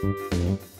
Música